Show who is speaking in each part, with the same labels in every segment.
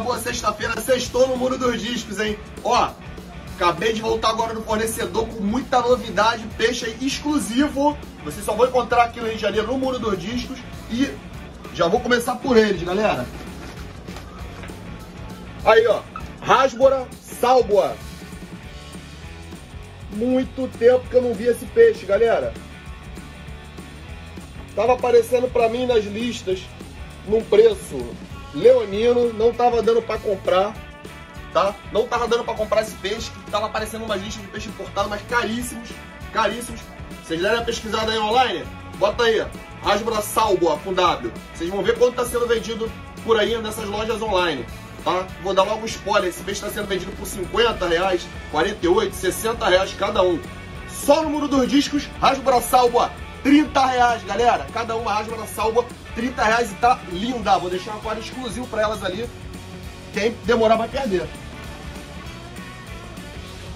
Speaker 1: boa sexta-feira. Sextou no Muro dos Discos, hein? Ó, acabei de voltar agora no fornecedor com muita novidade, peixe exclusivo. Vocês só vão encontrar aqui no Rio de Janeiro, no Muro dos Discos. E já vou começar por eles, galera. Aí, ó, Rasbora Salboa. Muito tempo que eu não vi esse peixe, galera. Tava aparecendo pra mim nas listas num preço leonino, não tava dando para comprar, tá? Não tava dando para comprar esse peixe, que tava aparecendo uma lista de peixe importado, mas caríssimos, caríssimos. Vocês deram uma pesquisada aí online? Bota aí, Rasbra Salboa com W. Vocês vão ver quanto tá sendo vendido por aí nessas lojas online, tá? Vou dar logo um spoiler, esse peixe está sendo vendido por 50 reais, 48, 60 reais cada um. Só no Muro dos Discos, Rasbra Salboa, 30 reais, galera. Cada uma Rasbra Salboa 30 reais e tá linda. Vou deixar um aquário exclusivo para elas ali. Quem demorar vai perder.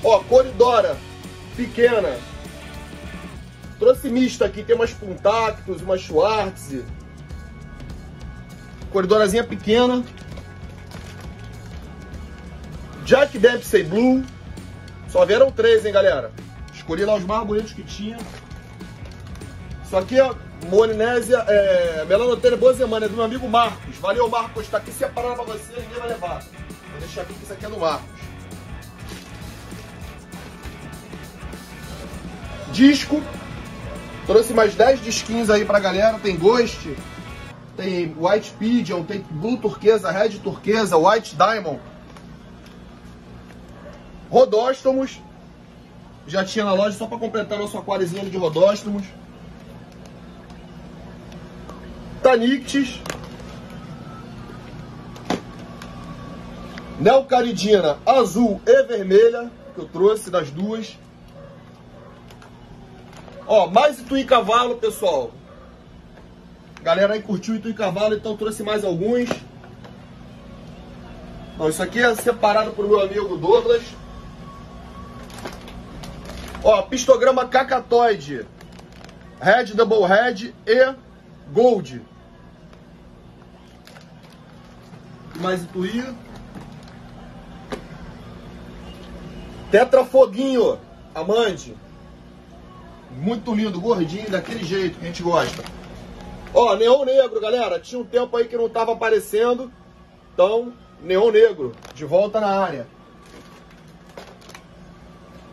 Speaker 1: Ó, coridora pequena. Trouxe mista aqui, tem umas Puntactus, uma Schwartz. Coridorazinha pequena. Jack Dempsey Blue. Só vieram três, hein, galera. Escolhi lá os mais bonitos que tinha. Isso aqui, ó, Molinésia, é, Melanotene Boa Semana, é do meu amigo Marcos. Valeu, Marcos, tá aqui separado pra você, ninguém vai levar. Vou deixar aqui que isso aqui é do Marcos. Disco. Trouxe mais 10 disquinhos aí pra galera. Tem Ghost, tem White Pigeon, tem Blue Turquesa, Red Turquesa, White Diamond. Rodóstomos. Já tinha na loja só para completar nosso aquáriozinho de rodóstomos. Tanictis, Neocaridina azul e vermelha, que eu trouxe das duas. Ó, mais Ituí Cavalo, pessoal. Galera aí curtiu Ituí Cavalo, então trouxe mais alguns. Ó, isso aqui é separado por meu amigo Douglas. Ó, pistograma cacatoide. Red Double Red e Gold. Mais Ituí. Tetra Foguinho, amante. Muito lindo, gordinho, daquele jeito que a gente gosta. Ó, neon negro, galera. Tinha um tempo aí que não tava aparecendo. Então, neon negro, de volta na área.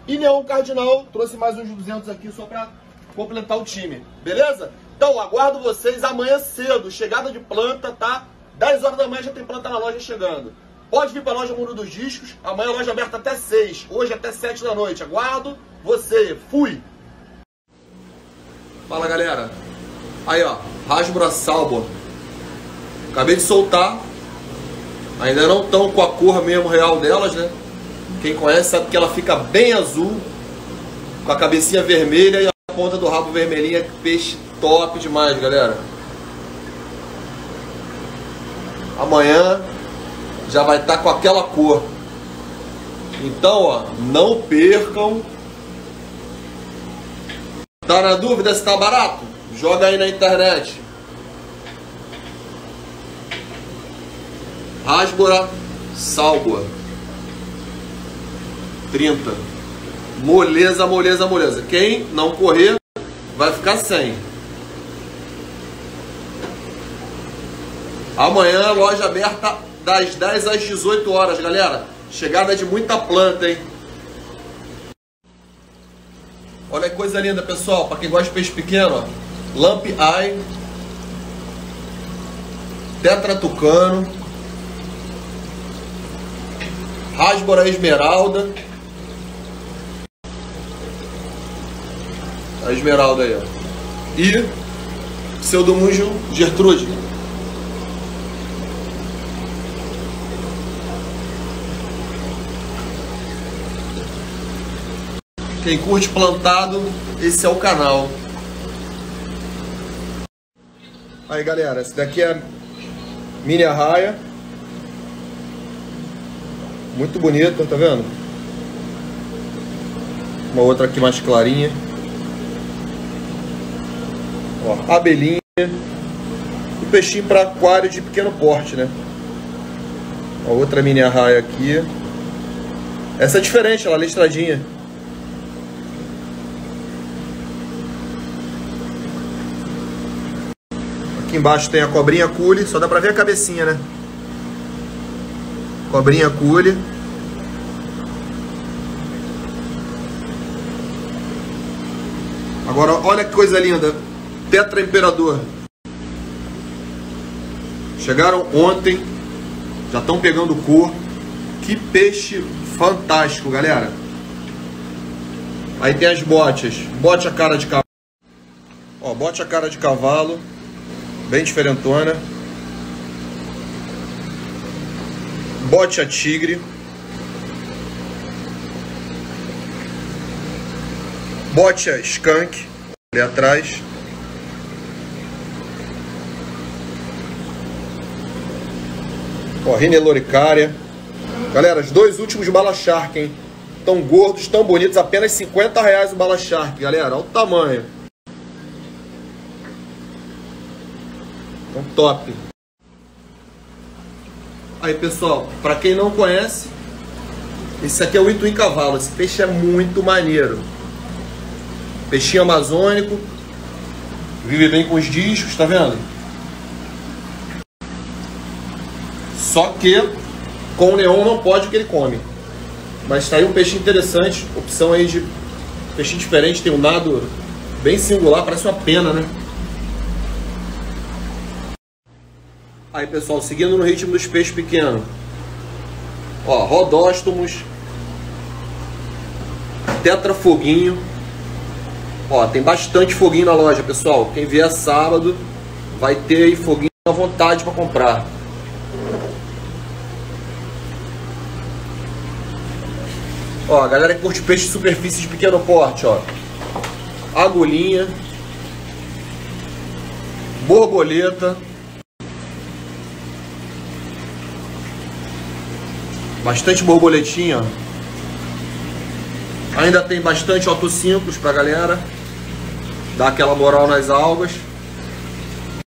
Speaker 1: E neon cardinal, trouxe mais uns 200 aqui só pra completar o time. Beleza? Então, aguardo vocês amanhã cedo, chegada de planta, tá? 10 horas da manhã já tem planta na loja chegando. Pode vir para a loja Mundo dos Discos, amanhã a loja aberta até 6, hoje até 7 da noite. Aguardo você. Fui! Fala galera. Aí ó, Rasbra Salbo. Acabei de soltar. Ainda não estão com a cor mesmo real delas, né? Quem conhece sabe que ela fica bem azul, com a cabecinha vermelha e a ponta do rabo vermelhinha, peixe Top demais, galera. Amanhã já vai estar tá com aquela cor. Então, ó, não percam. Tá na dúvida se tá barato? Joga aí na internet. Rasbora Salboa 30 Moleza, moleza, moleza Quem não correr vai ficar sem Amanhã, loja aberta das 10 às 18 horas, galera. Chegada de muita planta, hein? Olha que coisa linda, pessoal. Para quem gosta de peixe pequeno, ó. Lamp Eye. Tetra Tucano. Rasbora Esmeralda. A esmeralda aí, ó. E Pseudomunjo Gertrude. Quem curte plantado, esse é o canal. Aí galera, esse daqui é mini arraia. Muito bonita, tá vendo? Uma outra aqui mais clarinha. Ó, abelhinha. E peixinho para aquário de pequeno porte, né? Ó, outra mini arraia aqui. Essa é diferente, ela é listradinha. Aqui embaixo tem a cobrinha cule, só dá pra ver a cabecinha, né? Cobrinha cule. Agora, olha que coisa linda. Tetra Imperador. Chegaram ontem, já estão pegando cor. Que peixe fantástico, galera. Aí tem as botas. Bote a cara de cavalo. Ó, bote a cara de cavalo. Bem diferentona. Bote a tigre. Bote a skunk ali atrás. Ó, Rineloricária. Galera, os dois últimos Bala Shark, hein? Tão gordos, tão bonitos, apenas 50 reais o Bala Shark, galera. Olha o tamanho. Então, top. Aí, pessoal, para quem não conhece, esse aqui é o Ituim Cavalo. Esse peixe é muito maneiro. Peixinho amazônico. Vive bem com os discos, tá vendo? Só que com o neon não pode o que ele come. Mas tá aí um peixe interessante, opção aí de peixe diferente, tem um nado bem singular, parece uma pena, né? Aí pessoal, seguindo no ritmo dos peixes pequenos. Ó, rodóstomos. Tetrafoguinho. Ó, tem bastante foguinho na loja, pessoal. Quem vier sábado vai ter aí foguinho à vontade para comprar. Ó, a galera que curte peixe de superfície de pequeno porte, ó. Agulhinha. Borboleta. Bastante borboletinha. Ainda tem bastante Otto simples pra galera. Dar aquela moral nas algas.